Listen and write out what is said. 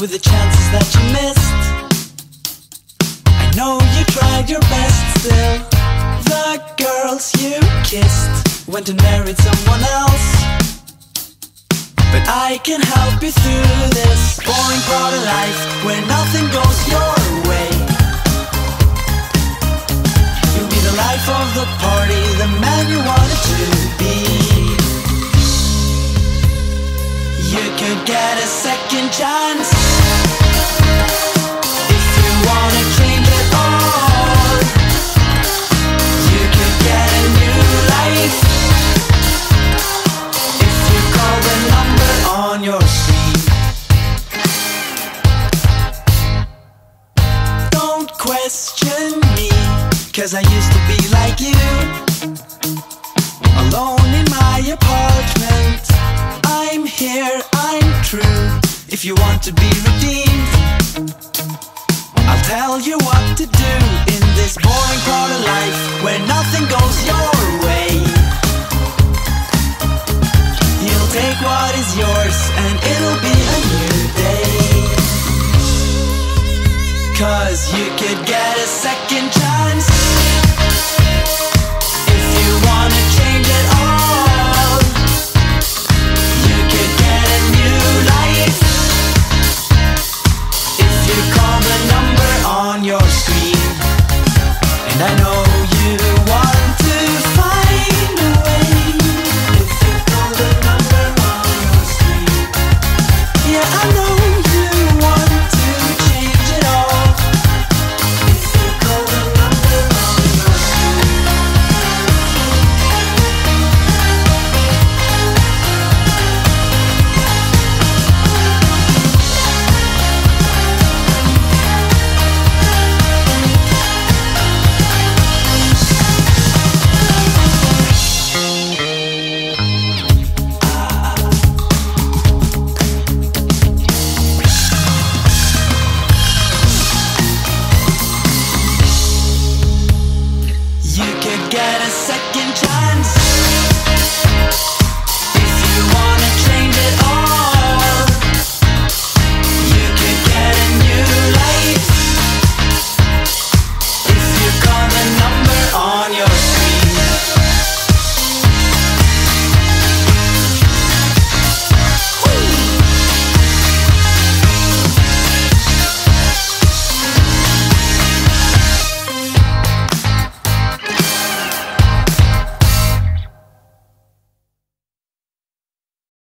with the chances that you missed. I know you tried your best still. The girls you kissed went and married someone else. But I can help you through this boring part of life where nothing goes your way. Second chance if you wanna change it all. You could get a new life if you call the number on your screen. Don't question me, cause I used to be like you. Alone in my apartment. I'm here, I'm true. If you want to be redeemed, I'll tell you what to do in this boring part of life where nothing goes your way. You'll take what is yours and it'll be a new day. Cause you could get a second chance. on your screen, and I know. second job.